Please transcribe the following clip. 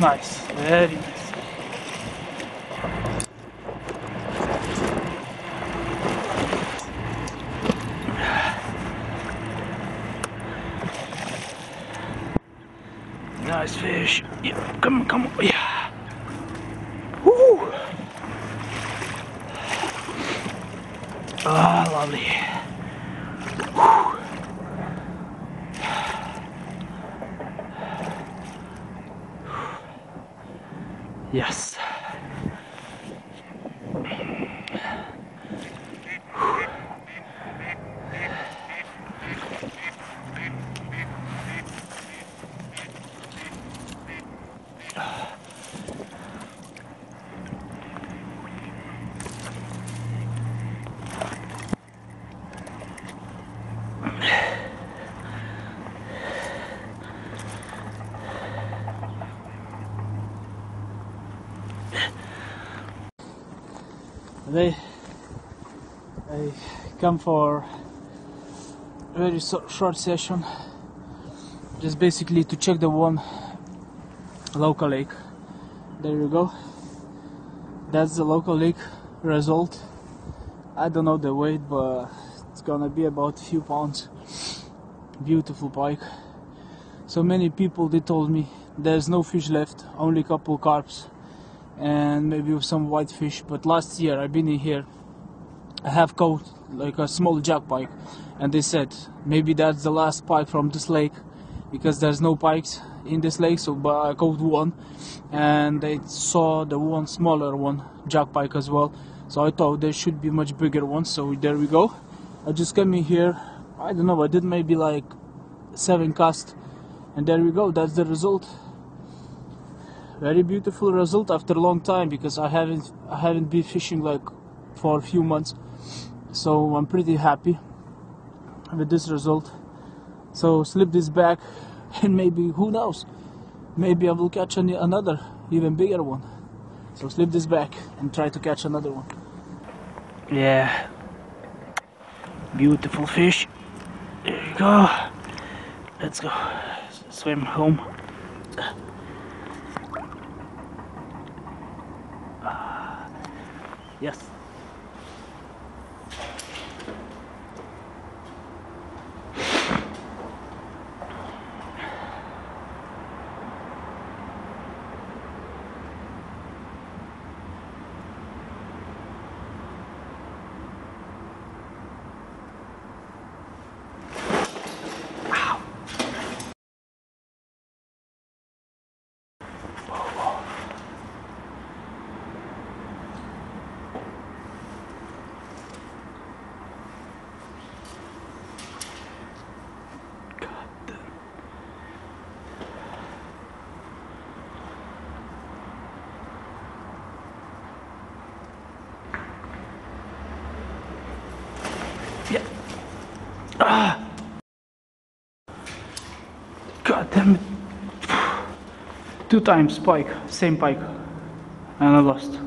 looks nice. Very nice. Nice fish. Yeah, come on, come on. Yeah. Woo! Ah, lovely. Whew. Yes. Today I come for a very short session, just basically to check the one local lake. There you go. That's the local lake result. I don't know the weight, but it's gonna be about a few pounds. Beautiful pike. So many people they told me there's no fish left, only couple carps and maybe with some whitefish. But last year I've been in here, I have caught like a small jack pike, and they said maybe that's the last pike from this lake because there's no pikes in this lake. So, but I caught one, and they saw the one smaller one, jack pike as well. So I thought there should be much bigger ones. So there we go. I just came in here. I don't know. I did maybe like seven casts, and there we go. That's the result very beautiful result after a long time because I haven't I haven't been fishing like for a few months. So I'm pretty happy with this result. So slip this back and maybe who knows? Maybe I will catch any, another even bigger one. So slip this back and try to catch another one. Yeah. Beautiful fish. There you go. Let's go. Swim home Yes. Ah. God damn it. Two times pike, same pike. And I lost.